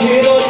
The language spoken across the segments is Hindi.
quiero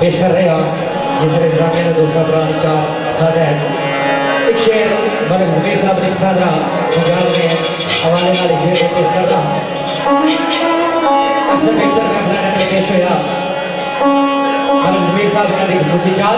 पेश कर रहे हैं जिस तरह इंतजामिया ने दूसरा दौरान चार साझा है। एक शेर, मलक जमीर साहब ने साझा पंजाब में हवाले वाले शेर को पेश करता अक्सर पिक्चर में पेश होया। मलक जमीर साहब का एक सूची चार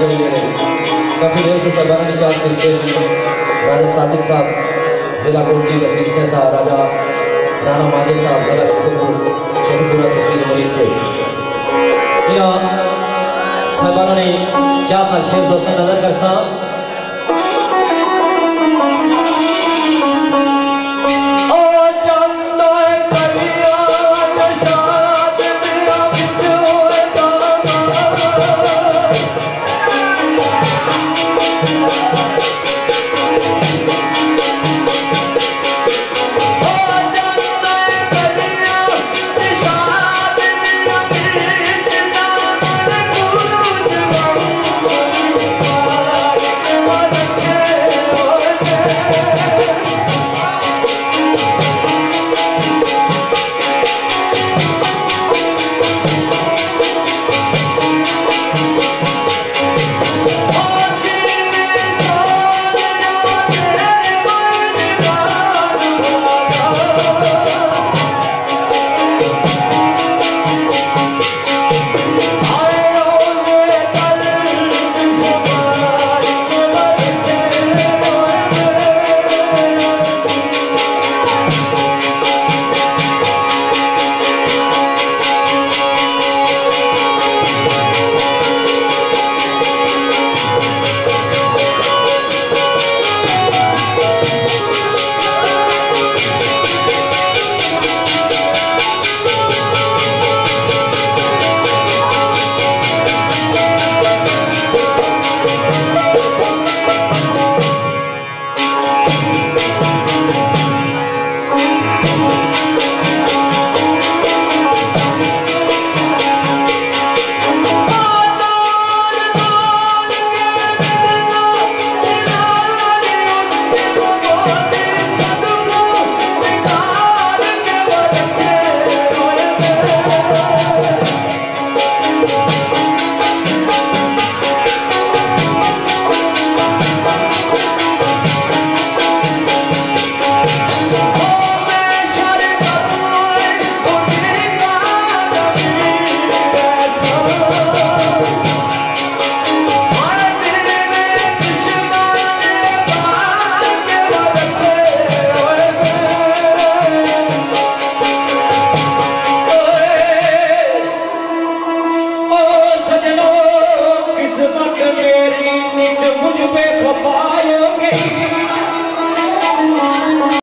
काफ़ी देर से सरदार चाल सिलसिले में राजा सादिक साहब, जिला कोटी तहसील से साहब, राजा राणा माजिद साहब, जिला शेखपुर तहसील मरीज़ यहाँ साहबानों ने चार शेर दोस्त नज़र कर सा?